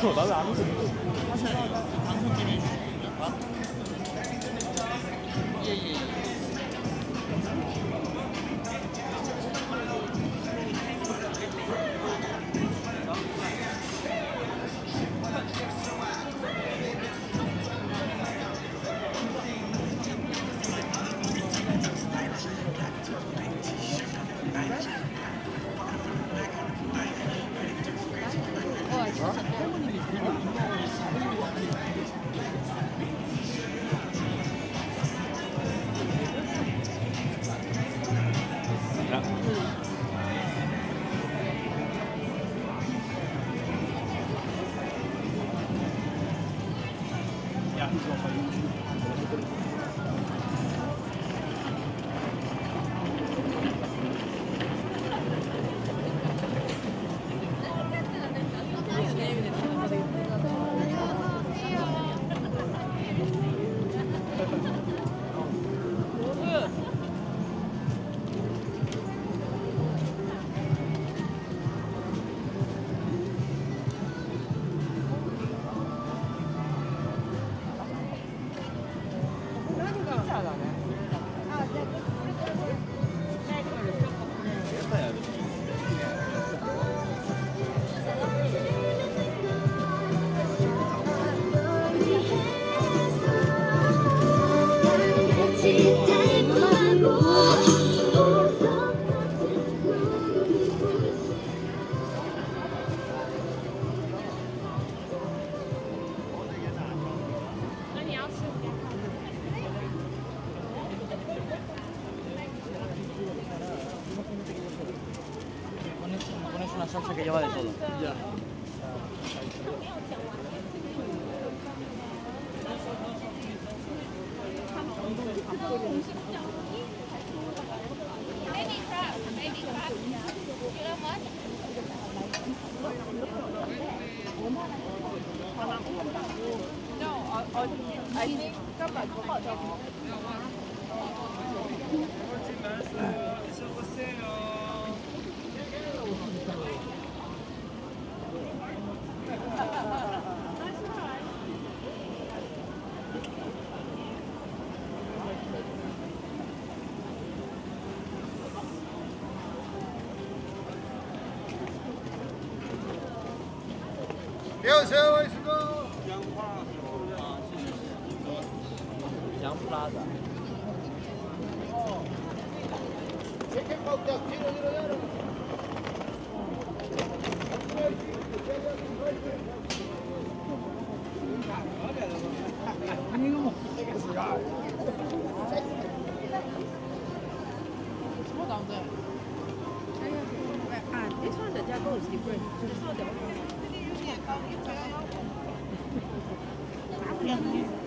守到咱六九。lang yan.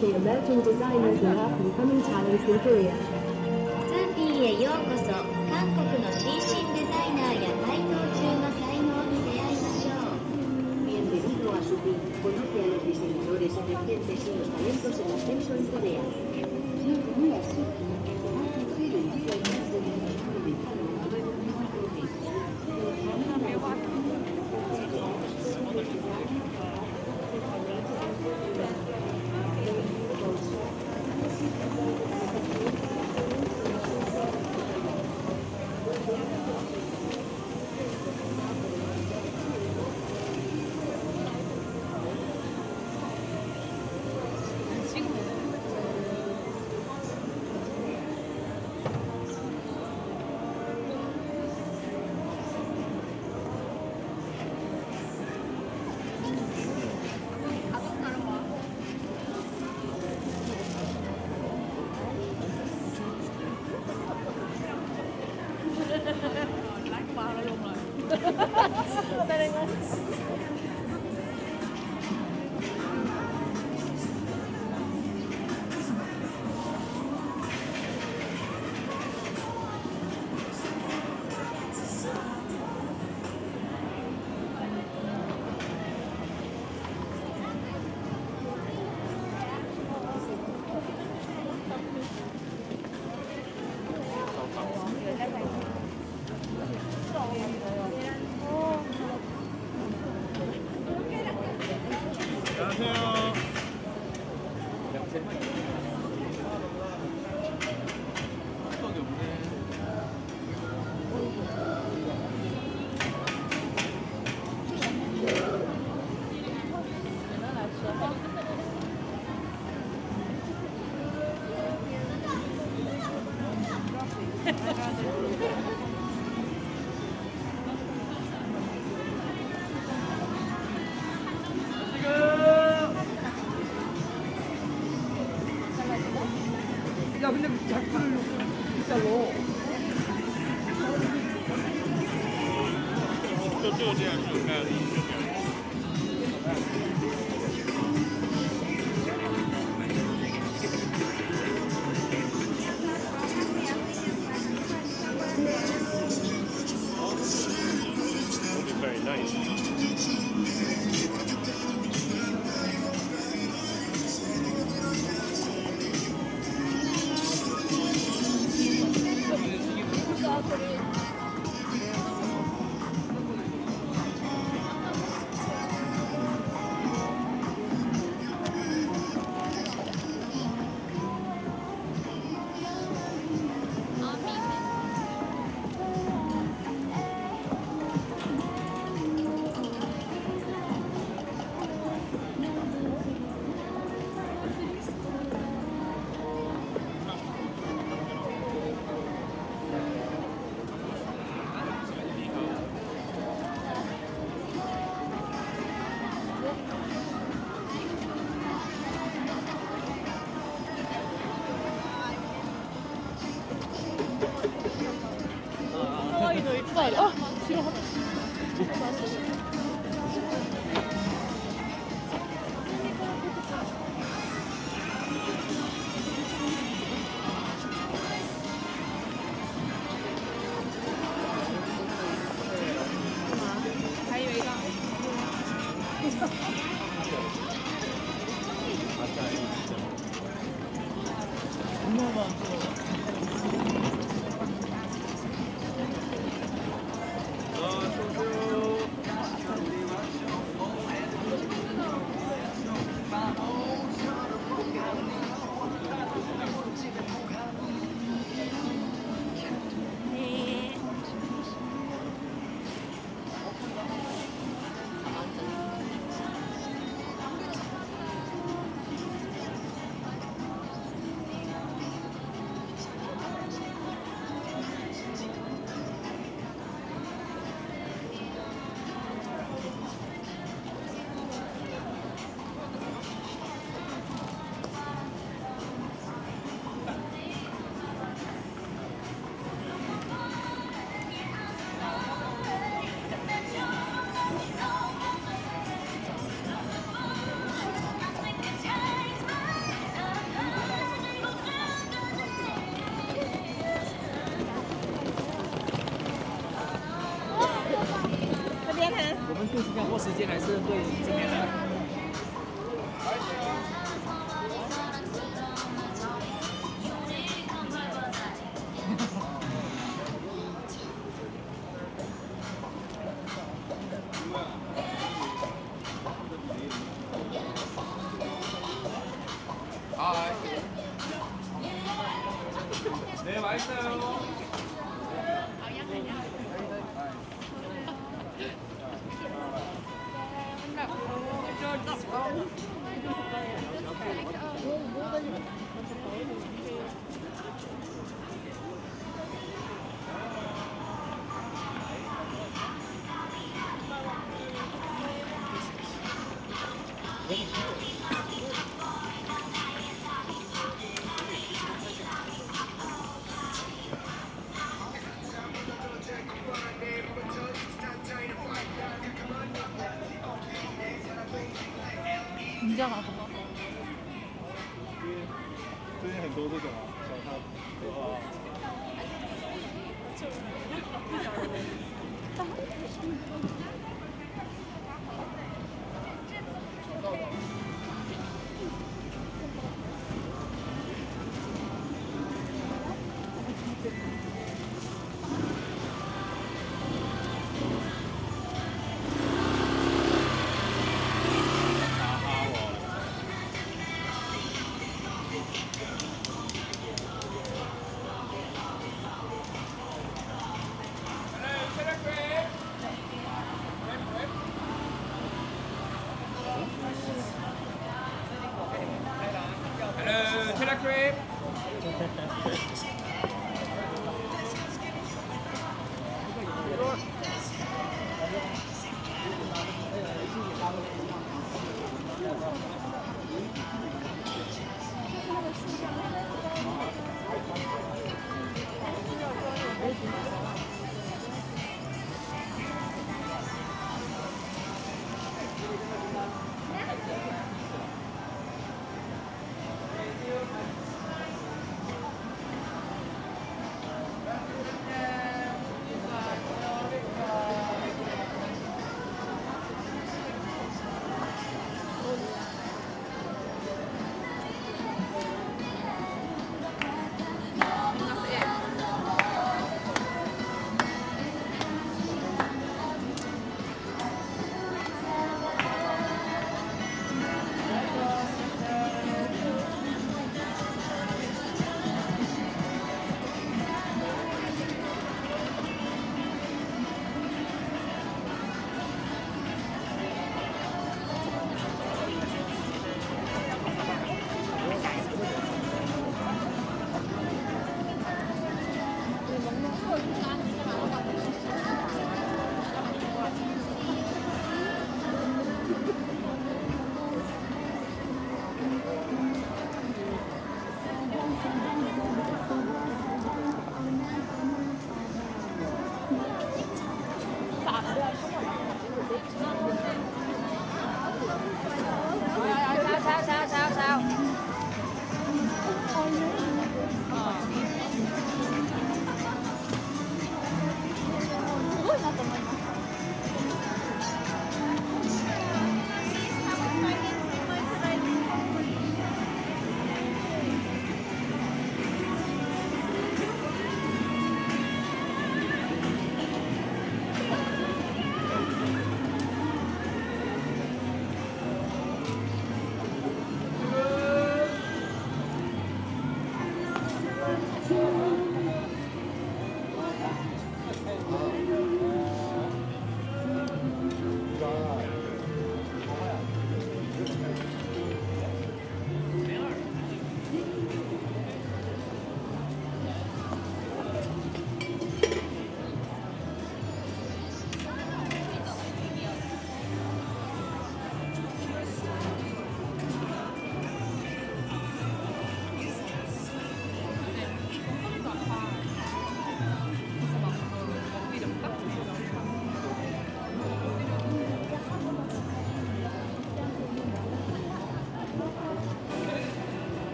The emerging designers and up-and-coming talents in Korea. ツーピーへようこそ韓国の新進デザイナーや台頭中の才能に出会いましょう Bienvenido a Subi. Conoce a los diseñadores emergentes y los talentos en ascenso en Corea. Bienvenido a Subi. 来个麻辣用来。再来一个。 원래 작품을 있다 고. 또 또, 제가 좀 가야 돼. 最近很多这种啊小摊可乐 Get a.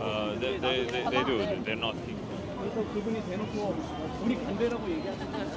Uh, they, they, they, they do. They're not here. 그분이 대놓고 우리 간대라고 얘기하잖아요.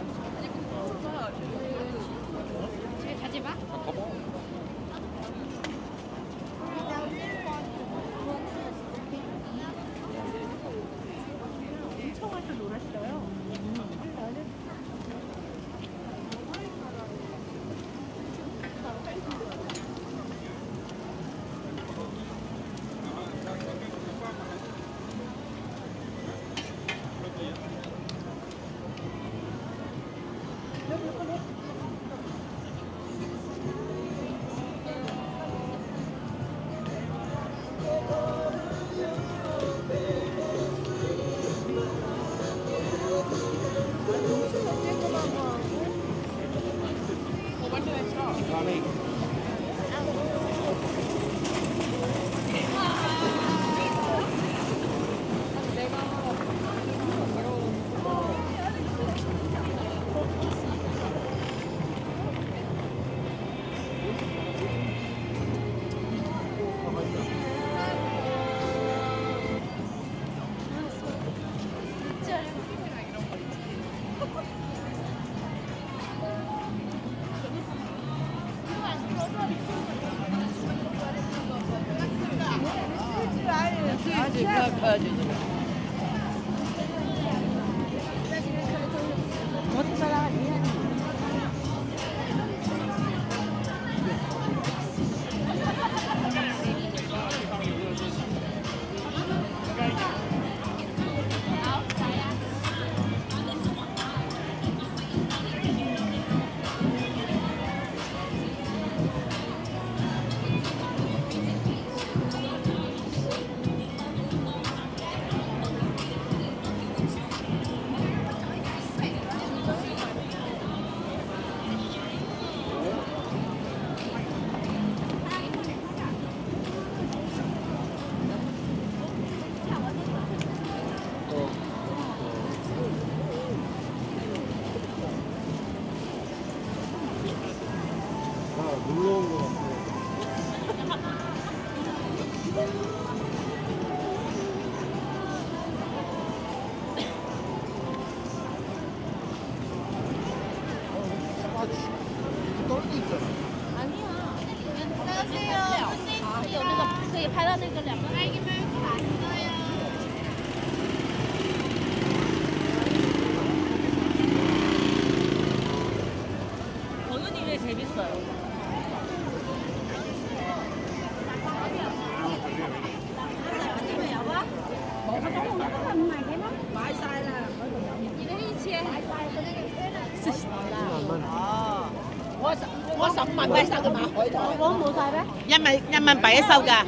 十萬幣收嘅馬海苔，我冇晒咩？人民人民幣一收㗎。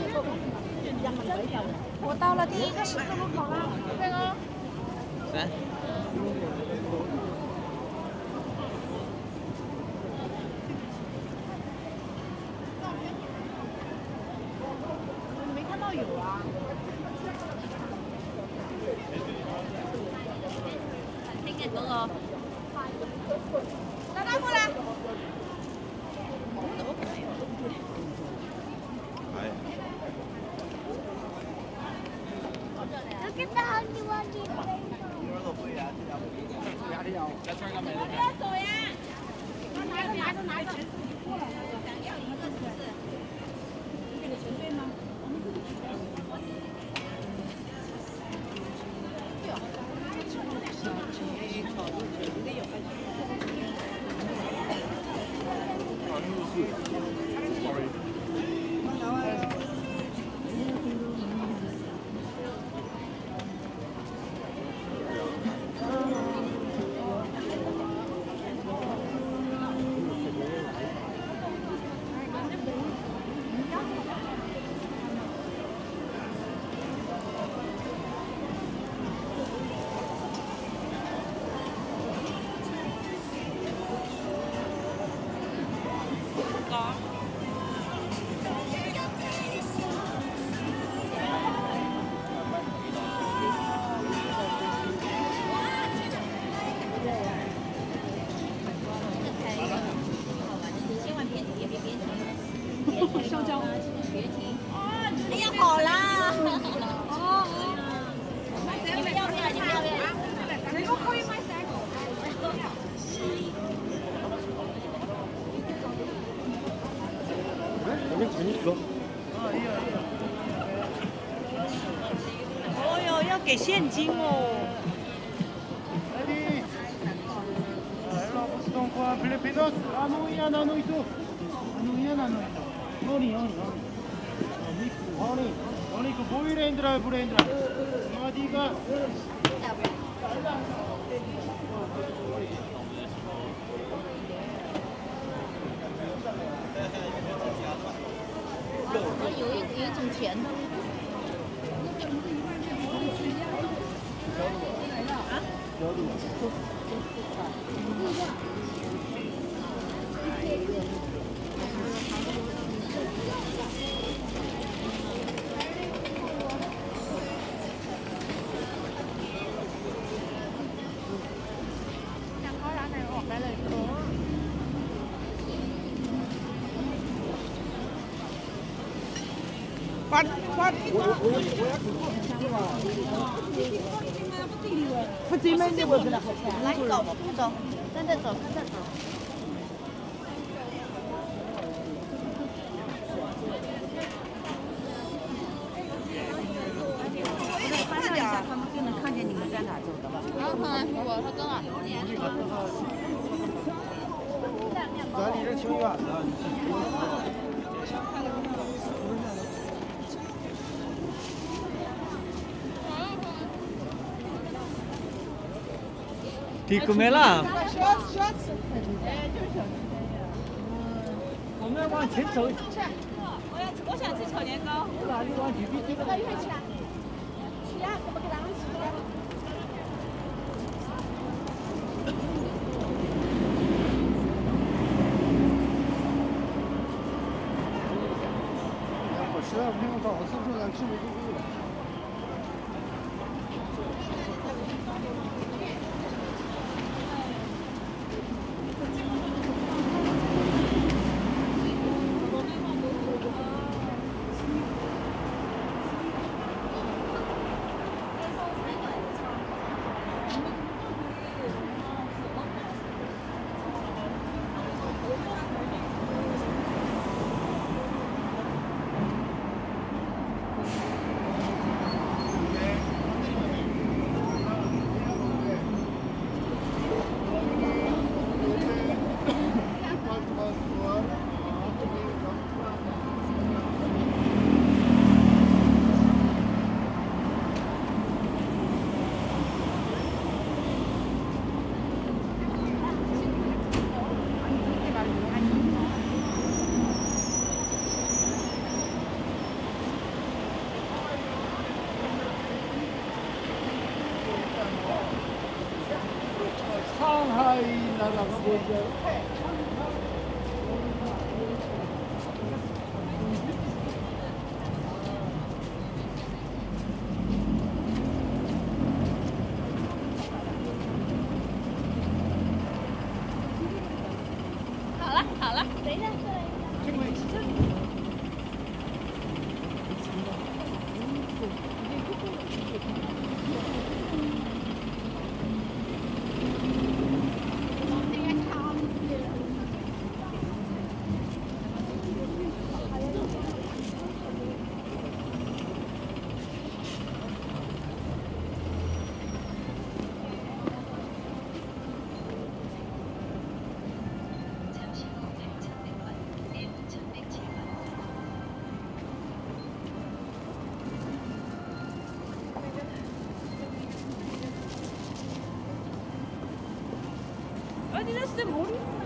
我到了第一个十字路口了，这个。没看到有啊。听日嗰個。大家過來。Look at the huggy wuggy. 千哎，你说。哎呦，要给现金哦。Ready。Hello, welcome to Philippines. 那哪位啊？哪位？哪位啊？哪位？Tony，Tony。Tony，Tony，哥，摸一擂台，不擂台。啊，第一个。有一有一种甜的。关关。不进门就不知道。来走走，跟着走，跟着走。这个没了喜欢吃粉我们往前走我我想吃炒年糕走一块去啊起啊给咱们起 Hi, Nara Adidas demônio.